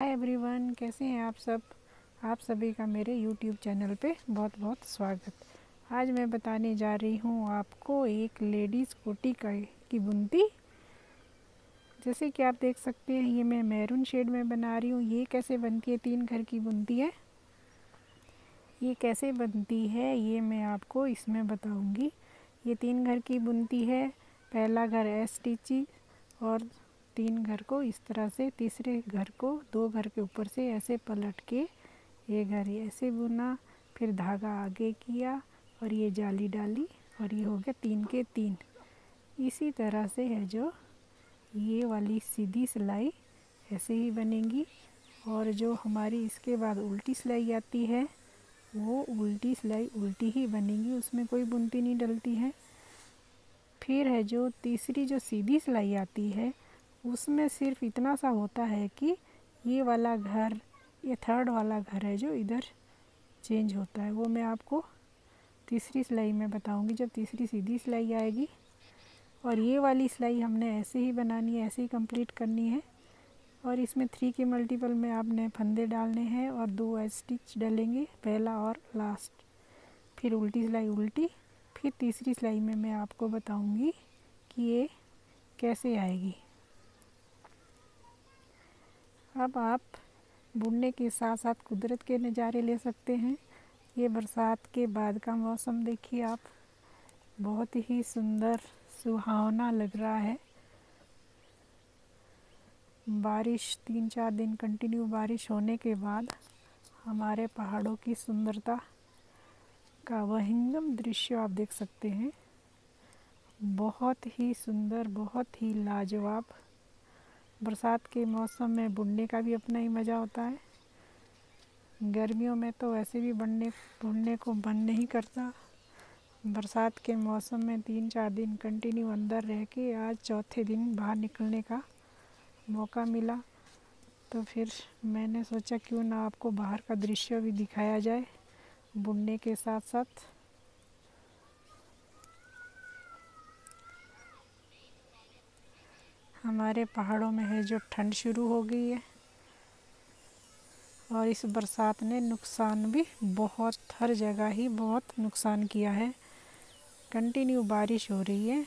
Hi everyone कैसे हैं आप सब? आप सभी का मेरे यूट्यूब चैनल पे बहुत बहुत स्वागत। आज मैं बताने जा रही हूँ आपको एक लेडीज़ कोटी का की बुनती। जैसे कि आप देख सकते हैं, ये मैं मैरून शेड में बना रही हूँ। ये कैसे बनती है? तीन घर की बुनती है। ये कैसे बनती है? ये मैं आपको इसमें बताऊँगी। ये तीन घर की बुनती है। पहला घर एस स्टिची और तीन घर को इस तरह से, तीसरे घर को दो घर के ऊपर से ऐसे पलट के ये घर ऐसे बुना, फिर धागा आगे किया और ये जाली डाली और ये हो गया तीन के तीन। इसी तरह से है जो ये वाली सीधी सिलाई ऐसे ही बनेगी और जो हमारी इसके बाद उल्टी सिलाई आती है, वो उल्टी सिलाई उल्टी ही बनेगी, उसमें कोई बुनती नहीं डलती है। फिर है जो तीसरी जो सीधी सिलाई आती है उसमें सिर्फ़ इतना सा होता है कि ये वाला घर, ये थर्ड वाला घर है जो इधर चेंज होता है। वो मैं आपको तीसरी सिलाई में बताऊँगी, जब तीसरी सीधी सिलाई आएगी। और ये वाली सिलाई हमने ऐसे ही बनानी है, ऐसे ही कंप्लीट करनी है। और इसमें थ्री के मल्टीपल में आपने फंदे डालने हैं और दो स्टिच डालेंगे, पहला और लास्ट फिर उल्टी सिलाई उल्टी। फिर तीसरी सिलाई में मैं आपको बताऊँगी कि ये कैसे आएगी। अब आप बुनने के साथ साथ कुदरत के नज़ारे ले सकते हैं। ये बरसात के बाद का मौसम देखिए आप। बहुत ही सुंदर, सुहावना लग रहा है। बारिश तीन चार दिन कंटिन्यू बारिश होने के बाद हमारे पहाड़ों की सुंदरता का वहिंगम दृश्य आप देख सकते हैं। बहुत ही सुंदर, बहुत ही लाजवाब बरसात के मौसम में बुनने का भी अपना ही मज़ा होता है। गर्मियों में तो वैसे भी बनने बुनने को मन नहीं करता। बरसात के मौसम में तीन चार दिन कंटिन्यू अंदर रह के आज चौथे दिन बाहर निकलने का मौका मिला। तो फिर मैंने सोचा क्यों ना आपको बाहर का दृश्य भी दिखाया जाए बुनने के साथ साथ हमारे पहाड़ों में है जो ठंड शुरू हो गई है। और इस बरसात ने नुकसान भी बहुत, हर जगह ही बहुत नुकसान किया है। कंटिन्यू बारिश हो रही है।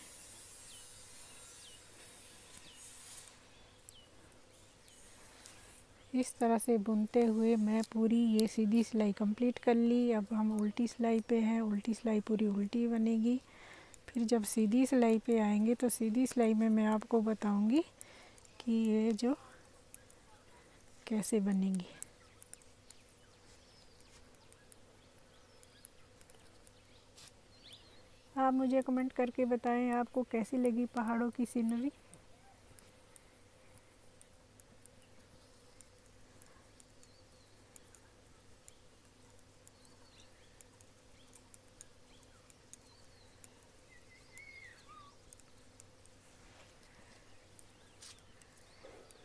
इस तरह से बुनते हुए मैं पूरी ये सीधी सिलाई कंप्लीट कर ली। अब हम उल्टी सिलाई पे हैं, उल्टी सिलाई पूरी उल्टी बनेगी। फिर जब सीधी सिलाई पे आएँगे तो सीधी सिलाई में मैं आपको बताऊँगी कि ये जो कैसे बनेगी। आप मुझे कमेंट करके बताएँ, आपको कैसी लगी पहाड़ों की सीनरी?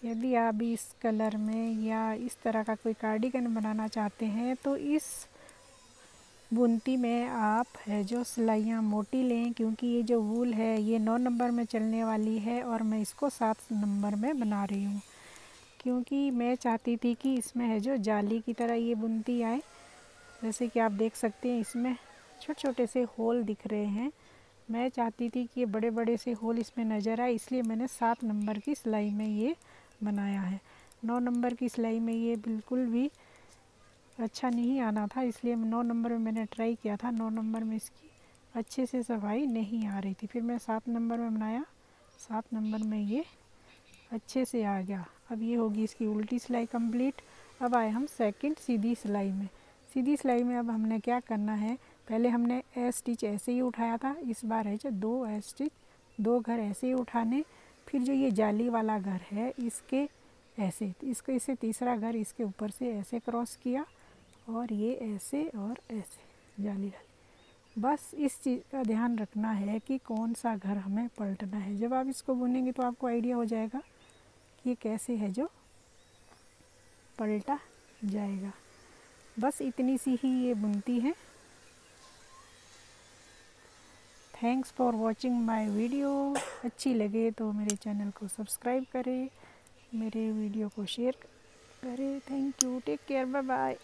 यदि आप इस कलर में या इस तरह का कोई कार्डिगन बनाना चाहते हैं तो इस बुनती में आप है जो सिलाइयाँ मोटी लें, क्योंकि ये जो वूल है, ये नौ नंबर में चलने वाली है और मैं इसको सात नंबर में बना रही हूँ। क्योंकि मैं चाहती थी कि इसमें है जो जाली की तरह ये बुनती आए। जैसे कि आप देख सकते हैं, इसमें छोटे छोटे से होल दिख रहे हैं। मैं चाहती थी कि ये बड़े बड़े से होल इसमें नज़र आए, इसलिए मैंने सात नंबर की सिलाई में ये बनाया है। नौ नंबर की सिलाई में ये बिल्कुल भी अच्छा नहीं आना था, इसलिए नौ नंबर में मैंने ट्राई किया था। नौ नंबर में इसकी अच्छे से सफ़ाई नहीं आ रही थी। फिर मैं सात नंबर में बनाया। सात नंबर में ये अच्छे से आ गया। अब ये होगी इसकी उल्टी सिलाई कंप्लीट। अब आए हम सेकंड सीधी सिलाई में। सीधी सिलाई में अब हमने क्या करना है? पहले हमने ए स्टिच ऐसे ही उठाया था। इस बार है जो दो ए स्टिच, दो घर ऐसे ही उठाने। फिर जो ये जाली वाला घर है, इसके ऐसे, इसको, इसे तीसरा घर इसके ऊपर से ऐसे क्रॉस किया और ये ऐसे और ऐसे जाली डाली। बस इस चीज़ का ध्यान रखना है कि कौन सा घर हमें पलटना है। जब आप इसको बुनेंगे तो आपको आइडिया हो जाएगा कि ये कैसे है जो पलटा जाएगा। बस इतनी सी ही ये बुनती है। Thanks for watching my video अच्छी लगे तो मेरे चैनल को सब्सक्राइब करें, मेरे वीडियो को शेयर करें. Thank you take care bye bye